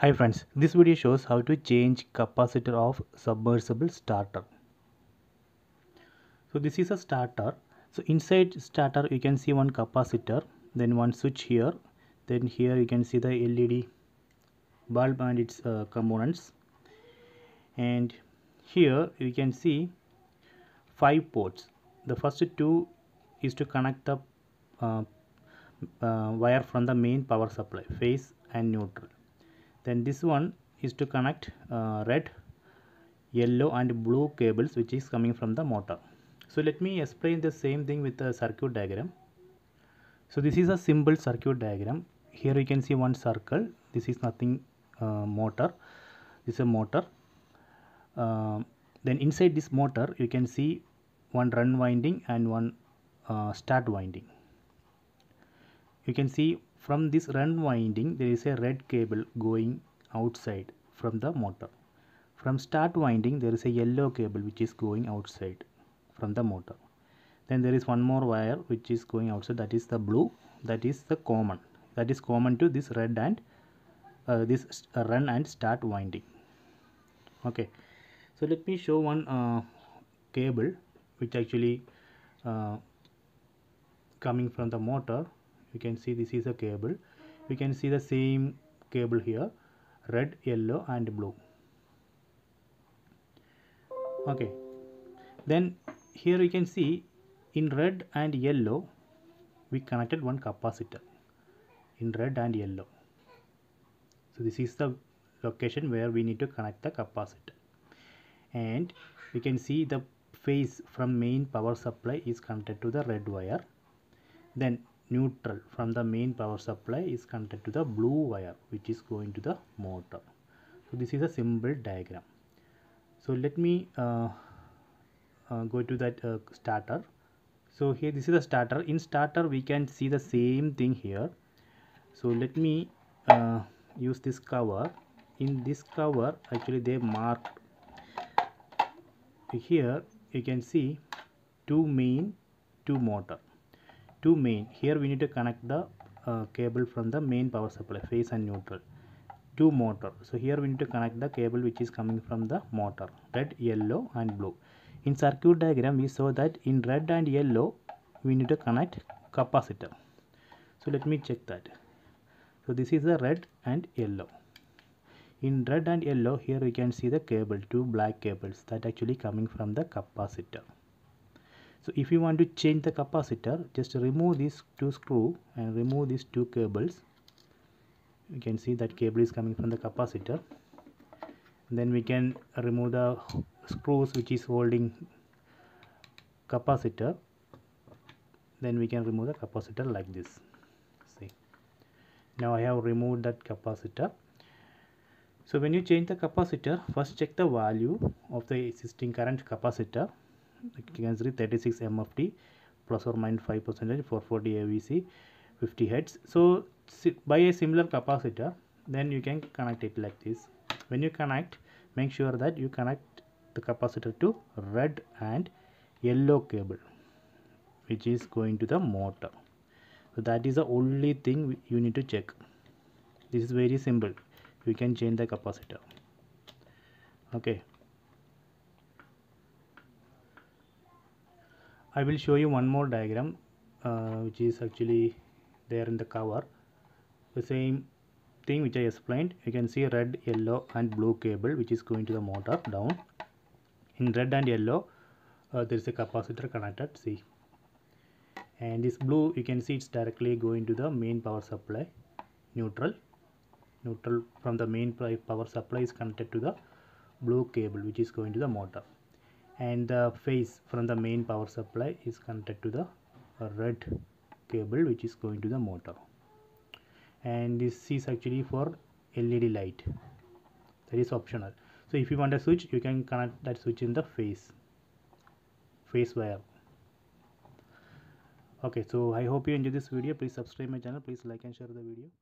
Hi friends, this video shows how to change capacitor of submersible starter. So this is a starter. So inside starter you can see one capacitor, then one switch here, then here you can see the LED bulb and its uh, components. And here you can see five ports. The first two is to connect the uh, uh, wire from the main power supply, phase and neutral then this one is to connect uh, red yellow and blue cables which is coming from the motor. So let me explain the same thing with the circuit diagram. So this is a simple circuit diagram. Here you can see one circle. This is nothing uh, motor. This is a motor. Uh, then inside this motor you can see one run winding and one uh, start winding. You can see from this run winding there is a red cable going outside from the motor. From start winding there is a yellow cable which is going outside from the motor. Then there is one more wire which is going outside. That is the blue. That is the common. That is common to this red and uh, this uh, run and start winding. Okay. So let me show one uh, cable which actually uh, coming from the motor. You can see this is a cable. You can see the same cable here red yellow and blue. Okay. Then here you can see in red and yellow we connected one capacitor in red and yellow. So this is the location where we need to connect the capacitor. And we can see the phase from main power supply is connected to the red wire. Then neutral from the main power supply is connected to the blue wire which is going to the motor. So this is a simple diagram. So let me uh, uh, go to that uh, starter. So here this is the starter. In starter we can see the same thing here. So let me uh, use this cover. In this cover actually they marked here. You can see two main two motor two main. Here we need to connect the uh, cable from the main power supply phase and neutral to motor. So here we need to connect the cable which is coming from the motor red yellow and blue. In circuit diagram we saw that in red and yellow we need to connect capacitor. So let me check that. So this is the red and yellow. In red and yellow here we can see the cable two black cables that actually coming from the capacitor so if you want to change the capacitor just remove these two screw and remove these two cables. You can see that cable is coming from the capacitor. Then we can remove the screws which is holding capacitor. Then we can remove the capacitor like this. See. Now I have removed that capacitor. So when you change the capacitor first check the value of the existing current capacitor can see 36 mft plus or minus 5 percentage 440 avc 50 hertz. So by a similar capacitor then you can connect it like this. When you connect make sure that you connect the capacitor to red and yellow cable which is going to the motor. So that is the only thing you need to check. This is very simple. You can change the capacitor. Okay I will show you one more diagram uh, which is actually there in the cover. The same thing which I explained. You can see red yellow and blue cable which is going to the motor down. In red and yellow uh, there is a capacitor connected see. And this blue you can see it's directly going to the main power supply neutral. Neutral from the main power supply is connected to the blue cable which is going to the motor and the phase from the main power supply is connected to the red cable which is going to the motor. And this is actually for LED light. That is optional. So if you want a switch you can connect that switch in the phase phase wire. Okay so i hope you enjoy this video. Please subscribe my channel. Please like and share the video